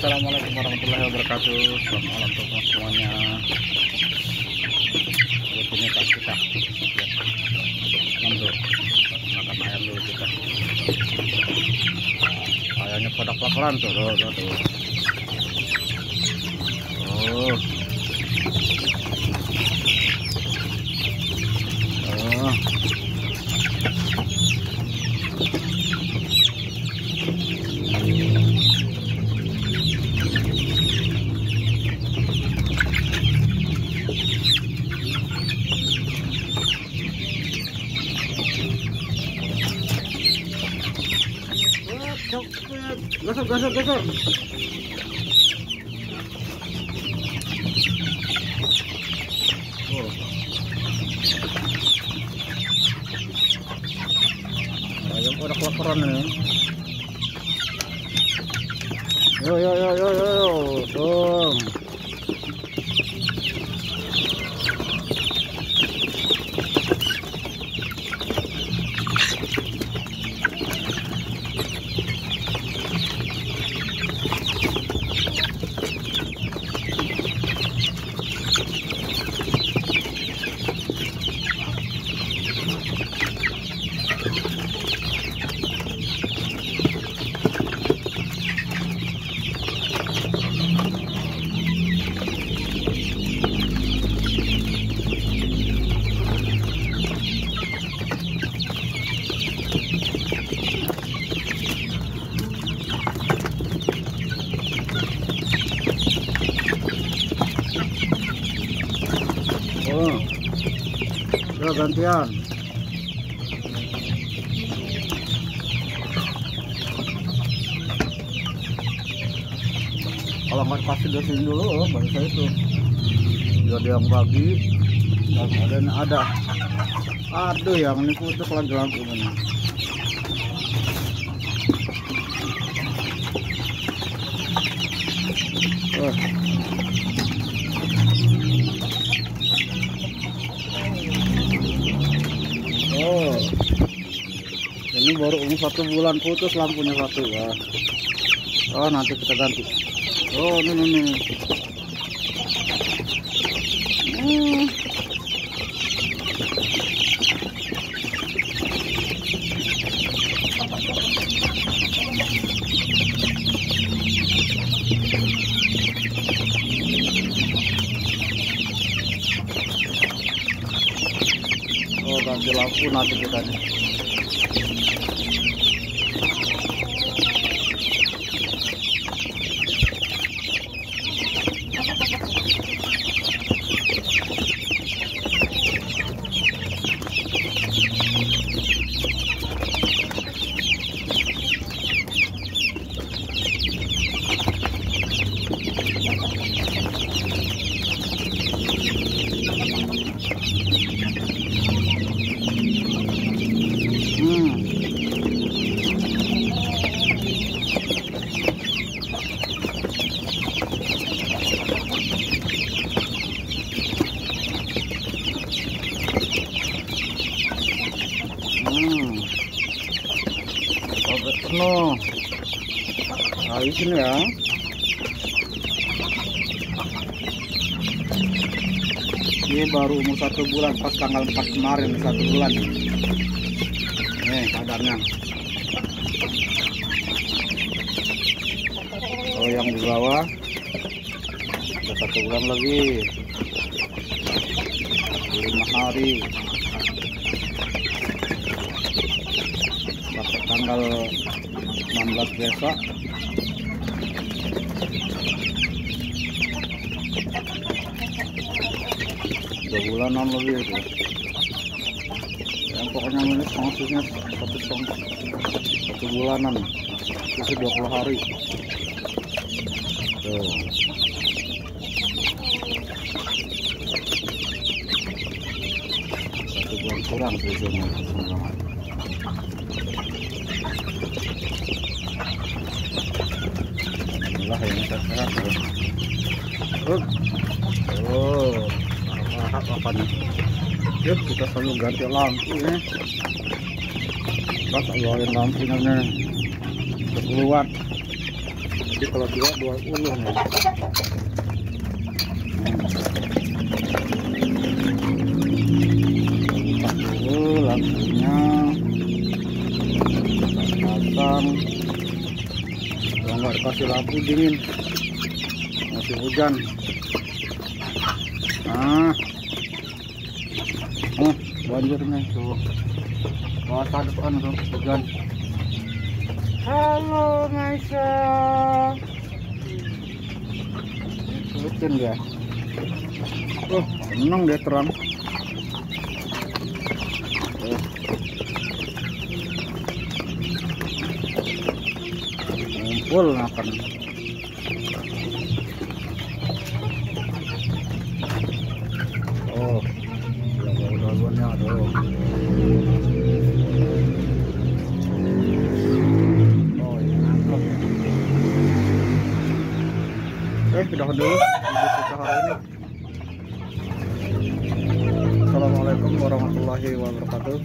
Assalamualaikum warahmatullahi wabarakatuh. Selamat malam teman semuanya. Rutinitas kita. Untuk makan ayam dulu kita. Ayamnya pada kelaparan tuh, tuh, tuh, tuh. Oh. Oh Gosok, gosok, gosok. Oh. Ayam udah kelaparan nih. Yo yo yo yo yo yo. Tuh. Ya gantian. Kalau nggak pasti dari sini dulu, oh, baru saya itu. Dia yang bagi, dan ada yang ada. Aduh, yang ini putus lagi-lagi ini. Oh. Oh, ini baru umur satu bulan putus lampunya satu ya. Oh, nanti kita ganti. Oh, ini ini. ini. Hmm. Oh, ganti lampu nanti kita nih. Hmm. Hmm. Penuh. Nah, di sini ya. Ini baru umur satu bulan pas tanggal 4 kemarin satu bulan. Nih kadarnya. Oh yang di bawah ada satu bulan lagi. Lima hari. Tanggal 16 besok. Dua bulanan lebih itu. Yang pokoknya ini maksudnya satu satu bulanan itu 20 hari. Tuh. Satu bulan kurang susunya teman-teman. Yang sehat tuh. Oh, oh, lahap apa nih? Yuk kita selalu ganti lampu ya. Pas ngeluarin lampunya nih. Keluar. jadi kalau dua dua puluh nih Oh, lampunya pasang dikasih lampu dingin. Masih hujan. Ah. Oh banjirnya tuh kawasan depan tuh hujan. Halo Maisa. Hujan dia. Oh seneng dia terang Oh. Ngumpul makan. Oh daun-daunnya tuh oh nangkep. Eh sudah dulu. Assalamualaikum warahmatullahi wabarakatuh